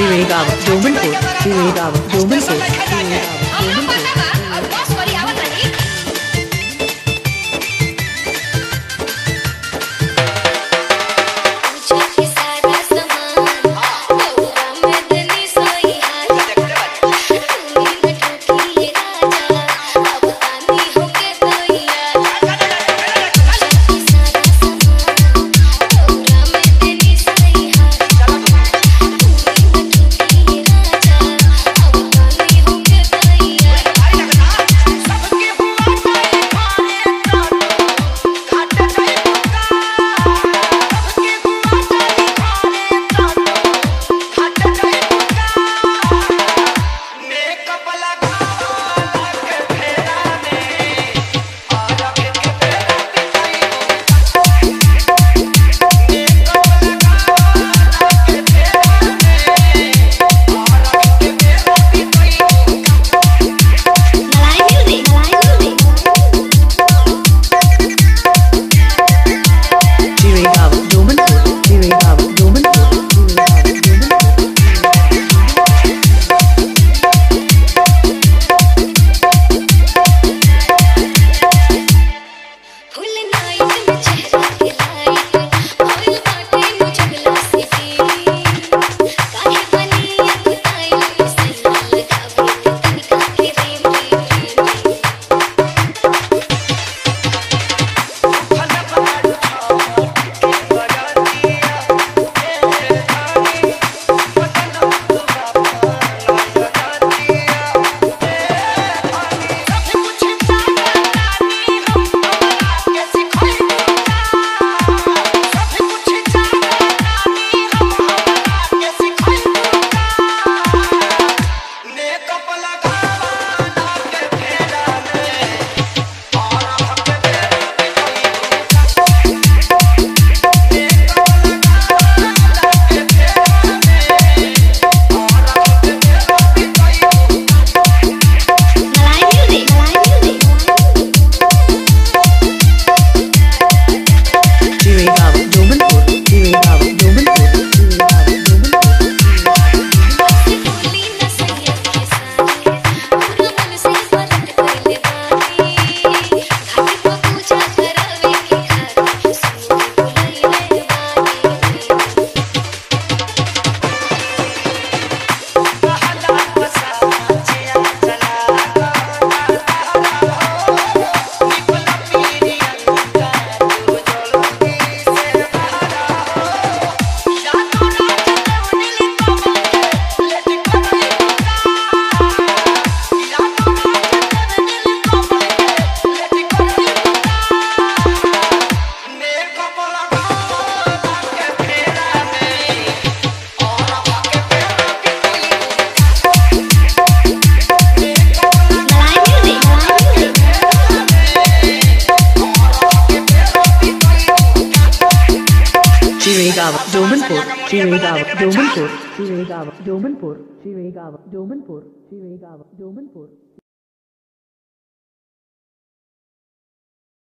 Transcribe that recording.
शिवेगाव डोमनपुर शिवेगाव डोमनपुर शिवेगाव डोमनपुर गावा डोमनपुर शिवे गावा डोमनपुर शिवे गावा डोमनपुर शिवे गावा डोमनपुर शिवे गावा डोमनपुर